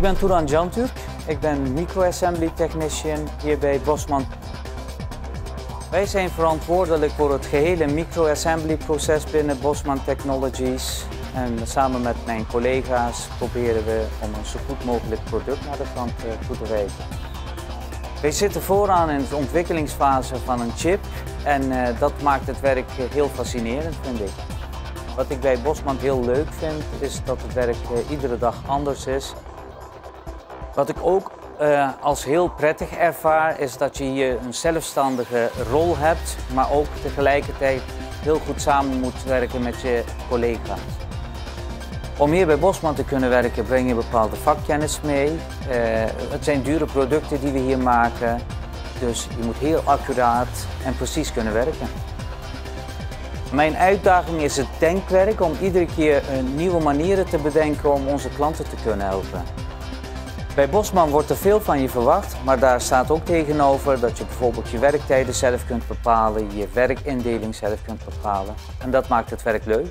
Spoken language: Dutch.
ben Turan Janturk. Ik ben microassembly technician hier bij Bosman. Wij zijn verantwoordelijk voor het gehele microassembly proces binnen Bosman Technologies. En samen met mijn collega's proberen we om een zo goed mogelijk product naar de klant eh, toe te wijzen. Wij zitten vooraan in de ontwikkelingsfase van een chip en uh, dat maakt het werk heel fascinerend vind ik. Wat ik bij Bosman heel leuk vind is dat het werk uh, iedere dag anders is. Wat ik ook uh, als heel prettig ervaar is dat je hier een zelfstandige rol hebt, maar ook tegelijkertijd heel goed samen moet werken met je collega's. Om hier bij Bosman te kunnen werken breng je bepaalde vakkennis mee. Uh, het zijn dure producten die we hier maken, dus je moet heel accuraat en precies kunnen werken. Mijn uitdaging is het denkwerk om iedere keer nieuwe manieren te bedenken om onze klanten te kunnen helpen. Bij Bosman wordt er veel van je verwacht, maar daar staat ook tegenover dat je bijvoorbeeld je werktijden zelf kunt bepalen, je werkindeling zelf kunt bepalen. En dat maakt het werk leuk.